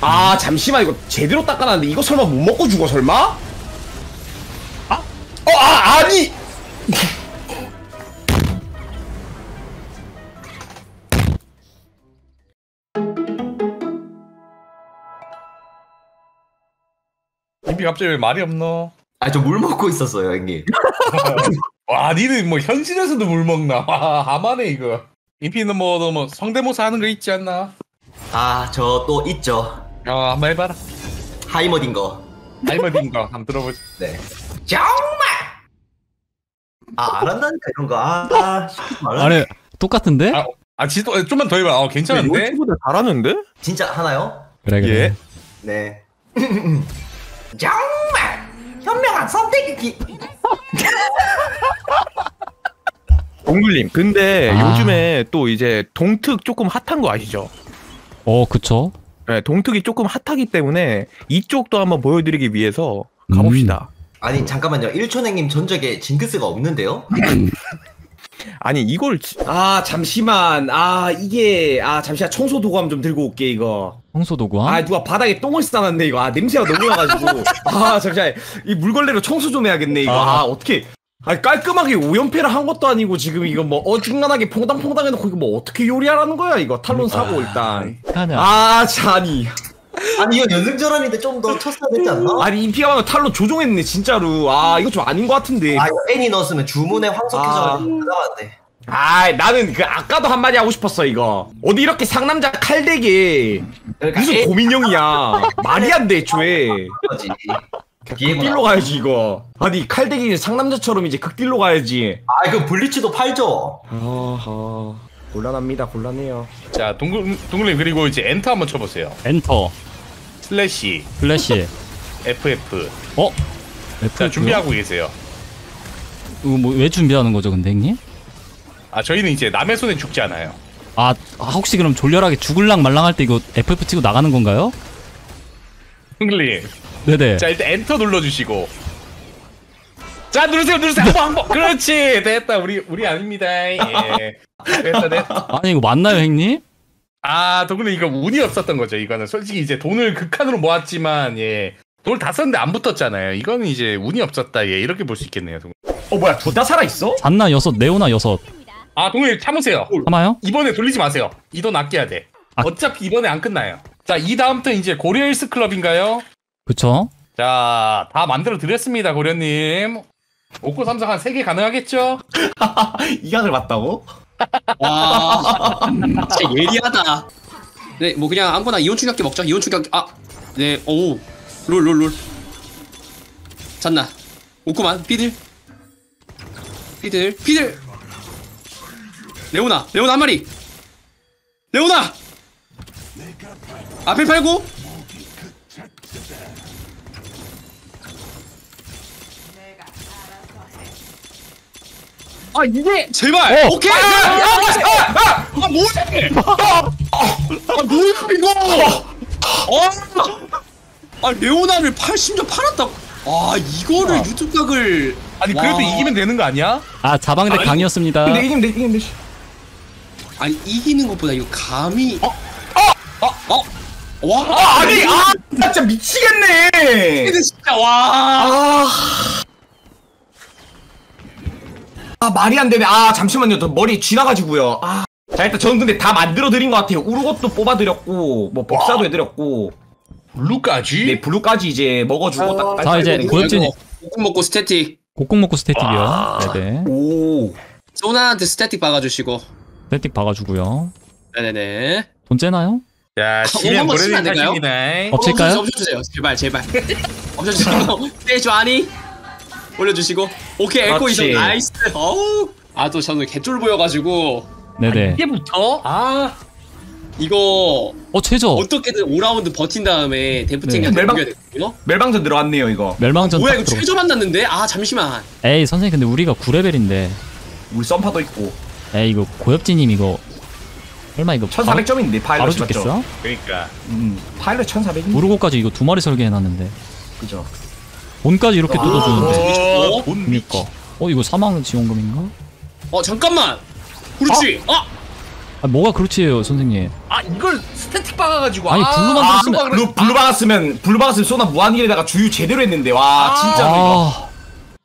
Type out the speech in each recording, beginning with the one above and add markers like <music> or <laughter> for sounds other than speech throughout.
아 잠시만 이거 제대로 닦아놨는데 이거 설마 못 먹고 죽어 설마? 아? 어, 아 아니! <laughs> 임피 갑자기 왜 말이 없노? 아, 저 물 먹고 있었어요, 형님. <laughs> 와, 니는 뭐 현실에서도 물 먹나? <laughs> 와, 하마네 이거. 임피는 뭐, 너뭐 성대모사 하는 거 있지 않나? 아, 저 또 있죠. 아, 한번 해봐라. 하이머딘 거. 할머니인가 한번 들어보자. 네. 정말! 아, 안 한다니까, 이런 거. 아, 아. 아니 똑같은데? 아, 아, 지도 좀만 더 해봐. 어, 괜찮은데? 요즘보다 잘하는데? 진짜 하나요? 그래 그래. 예. 네. <laughs> 정말! 현명한 선택이기. 동글님 근데 아. 요즘에 또 이제 동특 조금 핫한 거 아시죠? 어 그쵸. 네, 동특이 조금 핫하기 때문에 이쪽도 한번 보여드리기 위해서 가봅시다. 아니, 잠깐만요. 1촌행님 전적에 징크스가 없는데요? <laughs> 아니 이걸 지- 아 잠시만. 아 이게 아 잠시만. 청소 도구함 좀 들고 올게 이거. 청소 도구 아 한. 누가 바닥에 똥을 싸놨네 이거. 아 냄새가 너무 나가지고. <laughs> 아 잠시만. 이 물걸레로 청소 좀 해야겠네 이거. 아, 어떻게 아 깔끔하게 오연패를 한 것도 아니고 지금 이거 뭐 어중간하게 퐁당퐁당 해놓고 이거 뭐 어떻게 요리하라는 거야 이거? 탈론 사고 일단. 아 자니 아니, 이거 연승전환인데 좀 더 쳤어야 되지 않나? 아니 인피가 탈론 조종했네 진짜로. 아 이거 좀 아닌 것 같은데. 아, 이거 애니 넣었으면 주문에 황석해져가지고 아. 아 나는 그 아까도 한마디 하고 싶었어 이거. 어디 이렇게 상남자 칼대게 그러니까 무슨 고민형이야. 말이 안 돼 애초에. <laughs> 극딜로 가야지 이거 아니 칼대기 상남자처럼 이제 극딜로 가야지 아, 이거 블리츠도 팔죠? 아하 곤란합니다 곤란해요 자, 동글, 동글님, 그리고 이제 엔터 한번 쳐보세요. 엔터. 슬래시, 플래시. FF. 어? 자, 준비하고 계세요. 이거 뭐왜 준비하는 거죠, 근데 형님? 아, 저희는 이제 남의 손에 죽지 않아요. 아, 아, 혹시 그럼 졸렬하게 죽을랑 말랑할 때 이거 FF 치고 나가는 건가요? 동글님. 네네. 자, 일단 엔터 눌러주시고. 자, 누르세요, 누르세요. 한 번, 한 번. 그렇지. 됐다. 우리, 우리 아닙니다. 예. 됐다, 됐다. 아니 이거 맞나요, 형님? 아, 동글님, 이거 운이 없었던 거죠. 이거는 솔직히 이제 돈을 극한으로 모았지만, 예. 돈을 다 썼는데 안 붙었잖아요. 이거는 이제 운이 없었다. 예. 이렇게 볼 수 있겠네요. 동글. 어 뭐야 둘 다 살아 있어? 잔나 여섯, 네오나 여섯. 아, 동글님, 참으세요. 참아요? 이번에 돌리지 마세요. 이 돈 아껴야 돼. 아. 어차피 이번에 안 끝나요. 자, 이 다음부터 이제 고려일스 클럽인가요? 그쵸? 자, 다 만들어 드렸습니다, 고려님. 옥고 삼성 한 3개 가능하겠죠? <laughs> 이각을 봤다고? <laughs> 와, 진짜 예리하다. 네, 뭐 그냥 아무거나 이온 충격기 먹자. 이온 충격기. 아, 네, 오, 롤, 롤, 롤. 잤나? 오구만, 피들. 피들, 피들. 레오나, 레오나 한 마리. 레오나. 앞에 팔고. 아 이게 제발 어. 오케이 아, 아, 아 뭐야 아, 아 뭐야 이거 아, 아 레오나를 팔 심지어 팔았다고 아 이거를 유튜브 각을 아니, 그래도 와. 이기면 되는 거 아니야? 아, 자방대 강이었습니다. 근데 이기면 돼 이기면 돼 아니 이기는 것보다 이거 감이 어? 어? 어? 와 아, 아니 아 진짜 미치겠네 근데 진짜 와 아. 아 말이 안 되네 아 잠시만요 저 머리 쥐나가지고요 아. 자 일단 저는 근데 다 만들어 드린 것 같아요 우르것도 뽑아 드렸고 뭐 복사도 해드렸고 블루까지? 네 블루까지 이제 먹어주고 딱- 딱 자, 이제. 고엽진이 볶음 먹고 스태틱 곡곡 먹고 스태틱이요. 네네. 오 소나한테 스태틱 박아주시고 스태틱 박아주고요. 네네네 돈 째나요? 자, 어, 지면 한번 치면 고려님 안 될까요? 탓입니다. 어, 칠까요? 엎쳐주세요 제발 제발 <laughs> 엎쳐주시고 떼줘 아니 올려주시고 오케이 에코 그렇지. 이성 나이스 어우 아또 저는 개쫄 보여가지고 네네. 이게부터? 아, 이거 어, 최저. 어떻게든 5라운드 버틴 다음에 데프팅이 네. 네. 멜방- 되거든요 멜방전 들어왔네요 이거 멸망전 뭐야 딱 이거 들어. 최저 만났는데 아 잠시만 에이, 선생님 근데 우리가 9레벨인데. 우리 썸파도 있고 에이, 이거 고엽진님 이거 설마 이거 바로, 1400점인데 바로 파일럿이 맞죠? 죽겠어? 그러니까. 음 파일럿 1400인 우르고까지 이거 두 마리 설계해놨는데 그죠 돈까지 이렇게 뜯어주는데 어, 돈. 그니까 어 이거 사망 지원금인가? 어 잠깐만 그렇지 아 아, 뭐가 그렇지요 선생님 아 이걸 스태틱 박아가지고 아니, 아, 블루만 아, 들었으면- 블루만 블루 블루 박았으면 블루 박았으면 쏘나 무한길에다가 주유 제대로 했는데 와 진짜 이거 아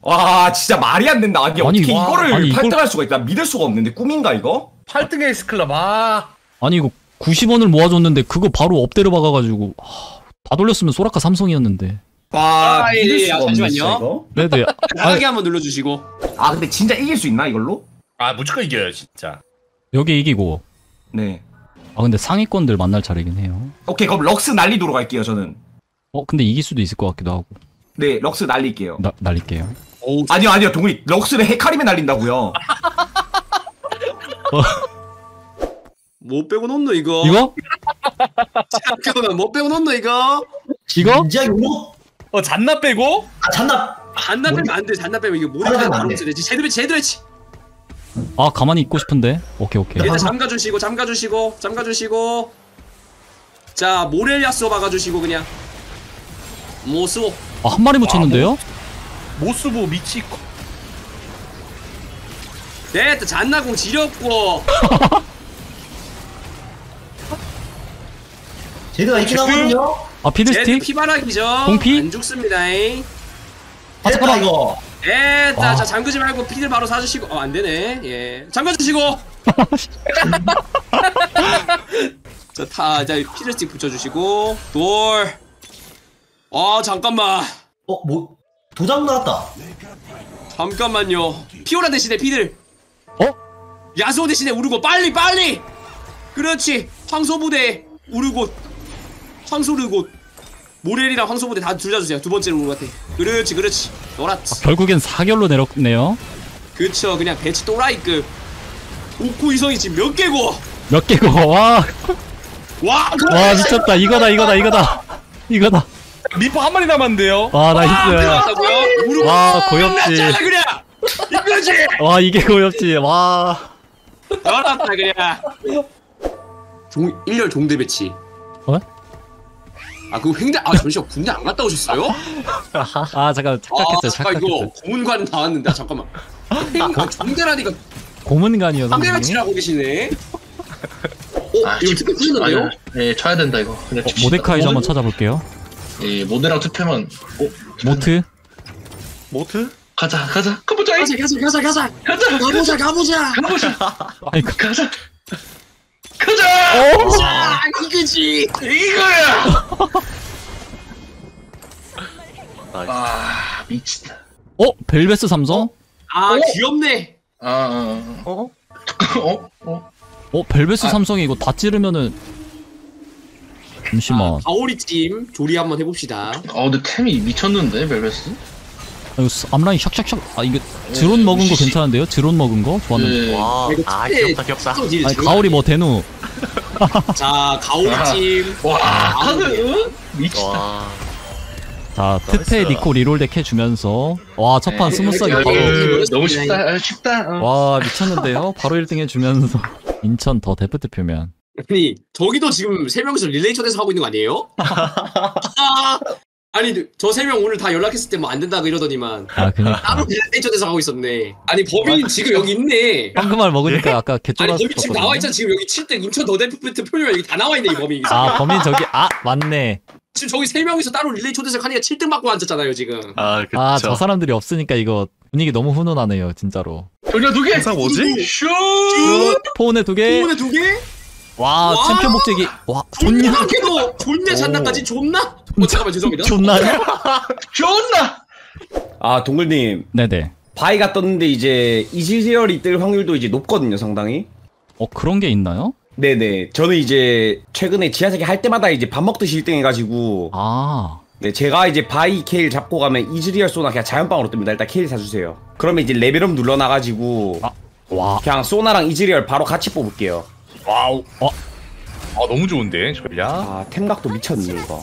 와 진짜 말이 안 된다. 아니, 아니, 어떻게 와, 이거를 아니, 이걸- 8등할 수가 있다. 믿을 수가 없는데 꿈인가 이거? 8등의 에이스클럽 아 아니 이거 90원을 모아줬는데 그거 바로 업대로 박아가지고 아, 다 돌렸으면 소라카 삼성이었는데 와 아, 예, 예, 아, 잠시만요. 네네 편하게 한번 눌러주시고 아 근데 진짜 이길 수 있나 이걸로? 아, 무조건 이겨요 진짜 여기 이기고 네. 아 근데 상위권들 만날 차례긴 해요 오케이 그럼 럭스 날리도록 할게요 저는. 어 근데 이길 수도 있을 것 같기도 하고 네 럭스 날릴게요. 나, 날릴게요 어우 아니요 아니요 동훈이 럭스를 헤카림에 날린다고요. <laughs> 못 빼고 놓노 이거? 이거? 잠깐만 못 빼고 놓노 이거? 이거? 진짜 이거 어 잔나 빼고? 아 잔나. 잔나 빼면 안돼 잔나 빼면. 이게 모든 잔나 안 돼. 제대로 제대로 했지. 아 가만히 있고 싶은데? 오케이 오케이. 일단 잠가주시고 잠가주시고 잠가주시고. 자 모렐리아스 박아주시고 그냥. 모스 아 한 마리 못 쳤는데요? 모스보 미치고 됐다 잔나공 지렸고. 제드가 있긴 하거든요. 아 피드스틱? 피바라기죠. 공피? 안 죽습니다 됐다 이거. 됐다 와. 자 잠그지 말고 피들 바로 사주시고. 어 안되네. 예. 잠가주시고. <laughs> 자타 자 피들스틱 붙여주시고. 돌아 잠깐만. 어 뭐 도장 나왔다. 잠깐만요. 피오라 대신에 피들 어? 야수호 대신에 우르고 빨리 빨리! 그렇지. 황소부대 우르고 황소르고 모렐이랑 황소부대 다 둘 다 주세요. 두 번째로 우르고 같아. 그렇지 그렇지. 노랗지. 결국엔 사결로 내렸네요. 그쵸. 그냥 배치 또라이급 오코 이성이 지금 몇 개고? 몇 개고? 와, 와, 와 미쳤다. 이거다 이거다 이거다. 이거다. 미포 한 마리 남았는데요? 와 나이스? 우르고 와 고엽지 이거지 와 이게 고엽지 와 알았다 그냥 종 1년 종대 배치 어? 아 그거 횡단 아 잠시만 군대 안 갔다 오셨어요? 아 잠깐 착각했어요 아 잠깐 이거 착각했어요 고문관 나왔는데 아, 잠깐만 아 종대라니까 고문관이요 상대 선생님 배치를 하고 계시네 어? 아, 이거 투표 풀렸는데요? 아니요. 예, 쳐야 된다 이거. 그냥 어, 칩시다. 모데카이저 한번 찾아볼게요 예, 모드랑 투표만. 어, 모트 모트 가자, 가자. 가보자. 가자 가자 가자 가자 가자. 가보자 가보자 가보자. 아니 그- 가자. 가자. 아 이거지 이거야. 아, 미친다. 어 벨베스 삼성 아 귀엽네 아, 아, 아. 어? 어? 어? 어 벨베스 아. 삼성이 이거 다 찌르면은 잠시만 아, 가오리 찜 조리 한번 해봅시다 어, 근데 템이 미쳤는데 벨베스? 아, 앞라인 샥샥샥 아 이게 드론 먹은 거 괜찮은데요? 드론 먹은 거 좋았는데 예. 와 이거 아 특혜 귀엽다 귀엽다 특성 딜 아니 장난 가오리 뭐 대누 <laughs> 자 가오리 찜 와, 아, 카드 네. 응? 미치다. 와 자 트페 나이스. 니코 리롤 덱 해주면서 와 첫판 네, 스무스하게 야, 바로 이거 너무 쉽다. 아, 쉽다. 어. 와 미쳤는데요? 바로 1등 해주면서 <laughs> 인천 더 데프트 표면 아니 저기도 지금 세 명이서 릴레이 초대서 하고 있는 거 아니에요? <laughs> 아, 아니 저 세 명 오늘 다 연락했을 때 뭐 안 된다고 이러더니만. 아 그니까. 따로 릴레이 초대서 하고 있었네. 아니 범인 지금 여기 있네. 황금알 먹으니까 아까 아니 개쫄았었거든요. 범인 지금 나와 있잖아. 지금 여기 7등 인천 더 데프트 표면 여기 다 나와 있네 이 범인 아 범인 저기 아 맞네. 지금 저기 세 명이서 따로 릴레이 초대서 하니까 7등 받고 앉았잖아요 지금. 아 그쵸. 아 저 사람들이 없으니까 이거 분위기 너무 훈훈하네요 진짜로. 돌려 두 개. 항상 뭐지? 슛. 포운에 두개와 오늘 두 개? 와. 챔피언 복제기 와 존나 존나 존나 잔나까지 존나? 어 잠깐만 죄송합니다 존나 좋나? <laughs> 아 동글님 네네 바이가 떴는데 이제 이지리얼이 뜰 확률도 이제 높거든요 상당히. 어 그런 게 있나요? 네네. 저는 이제 최근에 지하세계 할 때마다 이제 밥 먹듯이 1등 해가지고 아 네, 제가 이제 바이 케일 잡고 가면 이즈리얼 소나 그냥 자연빵으로 뜹니다. 일단 케일 사주세요. 그러면 이제 레벨업 눌러놔가지고 아. 와 그냥 소나랑 이즈리얼 바로 같이 뽑을게요. wow 어? 아 너무 좋은데 전략 아 템각도 미쳤네 이거.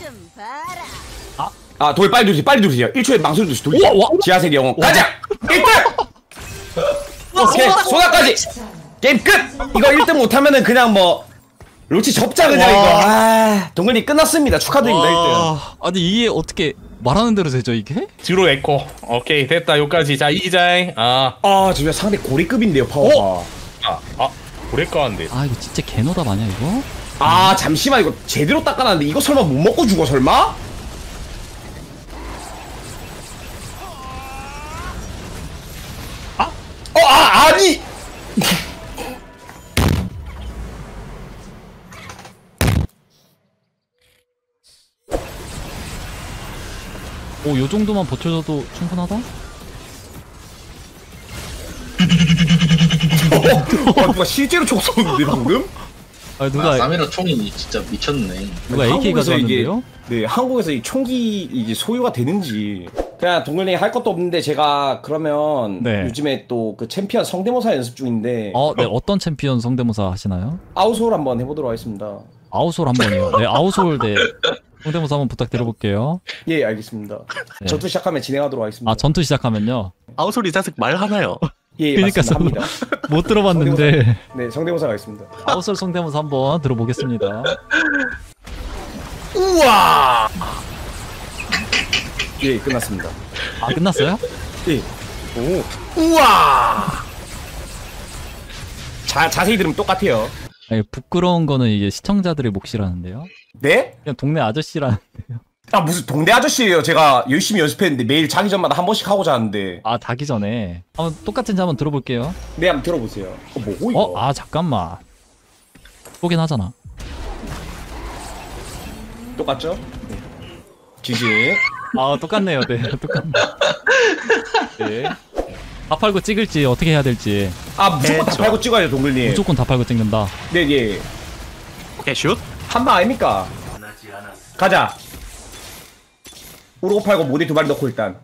아 도일 빨리 누르세요. 빨리 누르세요. 1초의 망설임 없이 도일. 우와, 우와. 지하세계 영웅 가자. 1등. 오케이 소나까지. 게임 끝. 이거 1등 못하면은 그냥 뭐 롤체 접자 그냥 와. 이거. 아 동글님 끝났습니다. 축하드립니다 1등. 와, 아니 이게 어떻게 말하는 대로 되죠 이게? 뒤로 에코 오케이 됐다 여기까지 자 이자잉 아 아 진짜 상대 고리급인데요 파워가. 아, 아. 고래 까는데. 아 이거 진짜 개노답 아니야 이거? 아 잠시만 이거 제대로 닦아놨는데 이거 설마 못 먹고 죽어 설마? 아? 어, 아 아니! 오 요 정도만 버텨줘도 충분하다? 아, 누가 실제로 총 쏘는데 방금? 아 아, 누가 사미라 총이 진짜 미쳤네. 누가 AK 한국에서 이게- 가져왔는데요? 네 한국에서 이 총기 이게 소유가 되는지 그냥 동글님 할 것도 없는데 제가 그러면 네. 요즘에 또 그 챔피언 성대모사 연습 중인데 어, 네 어떤 챔피언 성대모사 하시나요? 아웃솔 한번 해보도록 하겠습니다 아우솔 한 번이요. 네 아우솔 네 성대모사 한번 부탁드려볼게요. 예 알겠습니다 네. 전투 시작하면 진행하도록 하겠습니다 아 전투 시작하면요. 아우솔이 자식 말 하나요? 예 그러니까 <laughs> 못 들어봤는데 네 성대모사가 있습니다 아우솔 성대모사 한번 들어보겠습니다. <laughs> 우와 예 끝났습니다 아 끝났어요? 예. 오. 우와. 자 자세히 들으면 똑같아요. 아니, 부끄러운 거는 이게 시청자들의 몫이라는데요. 네? 그냥 동네 아저씨라. 아 무슨 동네 아저씨예요. 제가 열심히 연습했는데 매일 자기 전마다 한 번씩 하고 자는데. 아 자기 전에 한번 똑같은지 한번 들어볼게요. 네 한번 들어보세요. 어, 뭐고 이거? 어? 아 잠깐만. 쏘긴 하잖아. 똑같죠? 지지. 아 똑같네요. 네 <laughs> 똑같네. 네. 다 팔고 찍을지 어떻게 해야 될지 아 무조건 다 팔고 찍어야죠 동글님. 무조건 다 팔고 찍는다. 네 예. 오케이 슛. 한 방 아닙니까? 가자. 오르고 팔고 모대 두 마리 넣고 일단.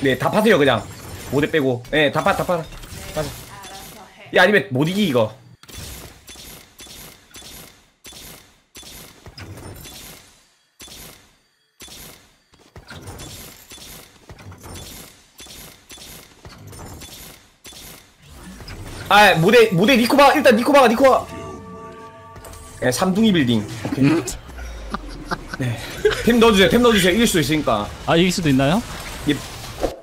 네, 다 파세요 그냥. 모대 빼고. 네, 다 파, 다 파. 가자. 야 아니면 못 이기 이거. 아 모대 모대 니코바 일단 니코바가 니코바. 네, 삼둥이 빌딩. 오케이. 네. 템 넣어주세요. 템 넣어주세요. 이길 수 있으니까. 아 이길 수도 있나요?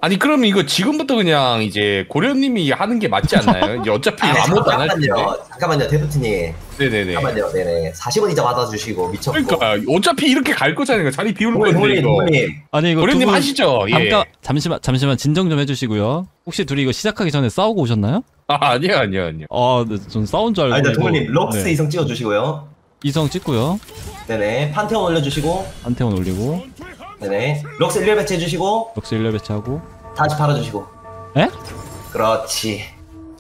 아니 그럼 이거 지금부터 그냥 이제 고려님이 하는 게 맞지 않나요? 이제 어차피 <laughs> 아니, 아무것도 안할 텐데. 잠깐만요. 잠깐만요, 데프트님. 네네네. 잠깐만요, 네네. 40원 이자 받아주시고 미쳤고. 그러니까 어차피 이렇게 갈 거잖아요. 자리 비울 건데 이거. 아니 이거 고려님 하시죠. 예. 잠깐 잠시만 잠시만 진정 좀 해주시고요. 혹시 둘이 이거 시작하기 전에 싸우고 오셨나요? 아 아니요 아니요 아니요. 아, 네, 전 싸운 줄 알고. 아니, 이거- 동글님, 럭스 네. 이성 찍어주시고요. 이성 찍고요. 네네. 판테온 올려주시고. 판테온 올리고 네네. 럭스 1렬 배치해주시고. 역시 1렬 배치하고. 다시 팔아주시고. 에? 그렇지.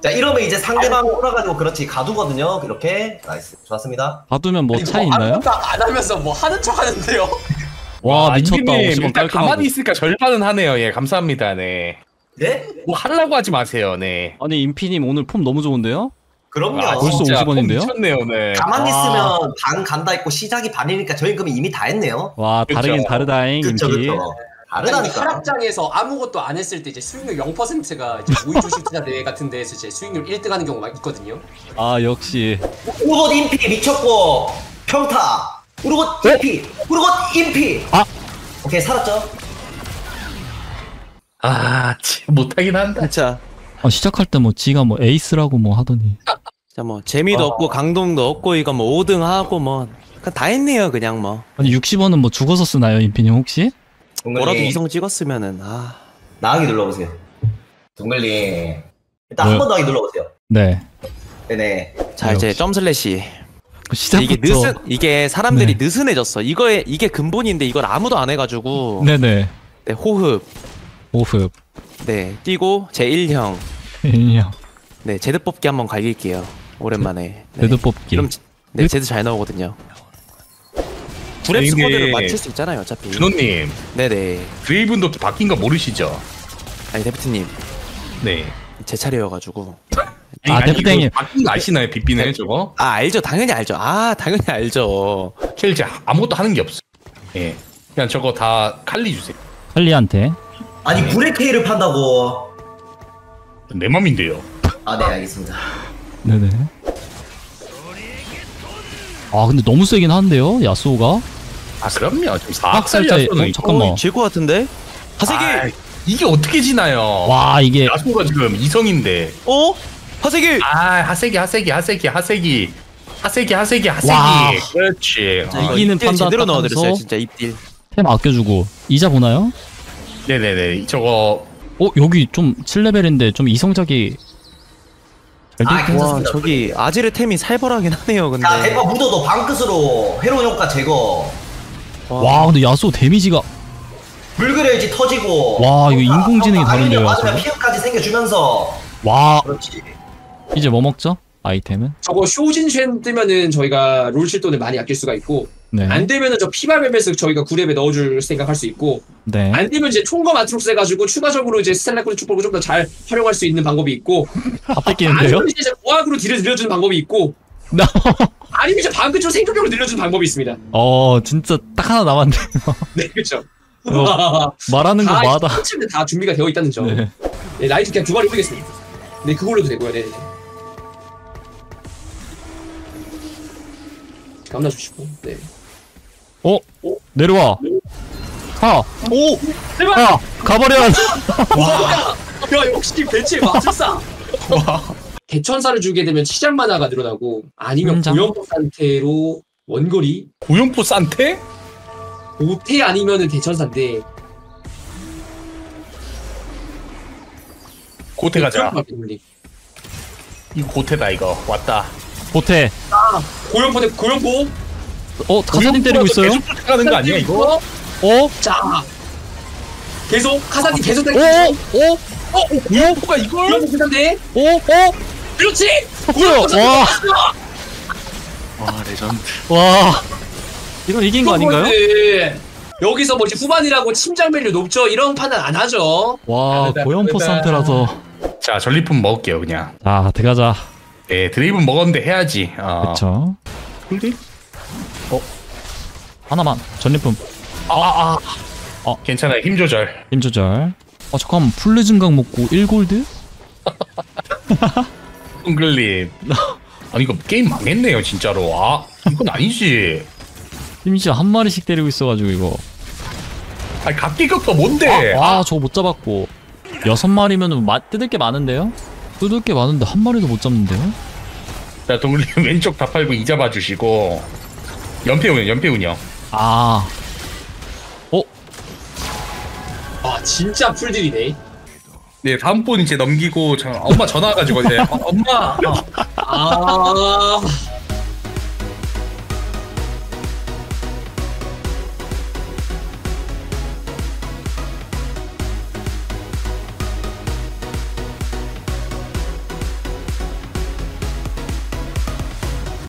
자, 이러면 이제 상대방 올라가지고 그렇지. 가두거든요. 이렇게. 나이스. 좋았습니다. 봐두면 뭐 아니, 차이 뭐 있나요? 아무것도 안 하면서 뭐 하는 척 하는데요? <laughs> 와 아, 미쳤다. 이기님 50원 일단 깔끔하고. 가만히 있으니까 절반은 하네요. 예 감사합니다. 네. 네? 뭐 하려고 하지 마세요. 네. 아니 임피님 오늘 폼 너무 좋은데요? 그럼요. 아, 벌써 진짜 50원 인데요? 미쳤네요. 네. 가만히 아. 있으면 반 간다 했고 시작이 반이니까 저희 그럼 이미 다 했네요. 와. 다르긴 다르다잉 그쵸, 임피. 그쵸. 아니, 다르다니까. 하락장에서 아무것도 안 했을 때 이제 수익률 0%가 이제 우위 주식 투자 대회 같은 데에서 이제 수익률 1등 하는 경우가 있거든요. 아 역시 우르곳 인피 미쳤고 평타. 우르곳 인피. 우르곳 인피. 아. 오케이 살았죠? 아 못하긴 한다. 진짜 아, 시작할 때 뭐 지가 뭐 에이스라고 뭐 하더니 진짜 뭐 재미도 어. 없고 강동도 없고 이거 뭐 5등 하고 뭐 다 했네요 그냥 뭐 아니 60원은 뭐 죽어서 쓰나요 임피님 혹시? 뭐라도 이성 찍었으면은 아 나가기 눌러보세요. 동글님 일단? 한번더 하기 눌러보세요. 네. 네네. 자 이제 역시. 점슬래시 그 시작부터 이게 느슨 이게 사람들이 네. 느슨해졌어 이거에 이게 근본인데 이걸 아무도 안 해가지고 네네 네, 호흡 오흡 네 뛰고 제 1형 인형 네 제드 뽑기 한번 갈길게요 오랜만에 네. 레드 뽑기 지- 네 제드 잘 나오거든요 구랩 이게- 스쿼드를 맞출 수 있잖아요 어차피 준호님 네네 드레이븐도 바뀐 거 모르시죠? 아니 데프트님 네. 제 차례여가지고 아, 아니, 이거 바뀐 거 아시나요? 빗비는 저거? 아 알죠 당연히 알죠 아 당연히 알죠 킬제 아무것도 하는 게 없어. 예. 그냥 저거 다 칼리 주세요. 칼리한테 아니 K를 판다고. 내 맘인데요. 아 네 알겠습니다. 네네 아 근데 너무 세긴 한데요 야스오가 아 그럼요. 지금 빡살 4학살 때- 야수는 어, 잠깐만. 질것 같은데 하세기 아, 이게 어떻게 지나요? 와 이게 야수가 지금 이성인데. 어 하세기 아 하세기 하세기 하세기 하세기 하세기 하세기 하세기 와. 그렇지 자, 어, 이거 이기는 입딜 판단 제대로 딱 넣어드렸어요. 진짜 입딜 템 아껴주고 이자 보나요? 네네네 저거 어 여기 좀 7레벨인데 좀 이성작이 잘 아, 돼. 괜찮습니다. 와 저기 아지르 템이 살벌하긴 하네요 근데 자 대파 묻어도 방끝으로 회로운 효과 제거 와 근데 야수 데미지가 물그레이지 터지고 와, 이거 인공지능이 다른데요, 맞으면? 피해까지 생겨주면서 와 그렇지 이제 뭐 먹죠? 아이템은? 저거 쇼진쉔 뜨면은 저희가 롤 칠 돈을 많이 아낄 수가 있고 네. 안 되면은 저 피바 벨베스를 저희가 9렙에 넣어줄 생각할 수 있고 네. 안 되면 이제 총검 아트록스 해가지고 추가적으로 이제 스텔라코드 축복을 좀 더 잘 활용할 수 있는 방법이 있고 다 뺏기는데요? 아니면 이제 고학으로 딜을 늘려주는 방법이 있고 나- <laughs> 아니면 이제 방금처럼 생존력을 늘려주는 방법이 있습니다. 어 진짜 딱 하나 남았네. <laughs> 네 그렇죠. 어, 말하는 다 거마다. 한침에 다 준비가 되어 있다는 점. 네. 네, 라이트 그냥 두 마리 올리겠습니다. 네 그걸로도 되고요. 네. 감나 주시고. 네. 어 내려와. 가. 오. 제발. 가. 가버려. <laughs> 와. 야 역시 벤치의 마술사. 개천사를 주게 되면 치장 만화가 늘어나고 아니면 인정. 고연포 상태로 원거리 고연포 산테? 고태 아니면은 대천사인데 고태 가자 이거 고태다 이거 왔다 보태. 고연포 대 고연포 어 카사딘 때리고 있어요? 계속 쫓아가는 거 아니야 이거? 어? 자 계속 카사딘 계속 오. 때리고 오. 고연포가 이걸? 고연포 괜찮네 오. 오. 그렇지 뭐야? 와. 와 레전드 와. 이건 이긴 거 아닌가요? 네. 여기서 뭐지 후반이라고 침장 밸류 높죠 이런 판단 안 하죠 와 다르다, 고연포 다르다. 상태라서. 자 전리품 먹을게요 그냥 자 들어가자. 네 드레이븐 먹었는데 해야지 어. 그쵸. 홀리? 하나만 전리품 아아 어 괜찮아요 힘 조절 힘 조절. 어 잠깐만 풀레 증강 먹고 1골드? 웅글님 <laughs> <laughs> 아니 이거 게임 망했네요 진짜로 아 이건 아니지 심지어 한 마리씩 때리고 있어가지고 이거. 아니 각기격도 뭔데 아, 아 저거 못 잡았고 여섯 마리면은 마, 뜯을 게 많은데요? 뜯을 게 많은데 한 마리도 못 잡는데요? 자 동글님 <laughs> 왼쪽 다 팔고 이 잡아주시고 연패 운영 연패 운영 아, 아 진짜 풀딜이네. 네 다음 분 이제 넘기고 저 엄마 전화 와가지고 이제 <laughs> 어, 엄마! 어, 아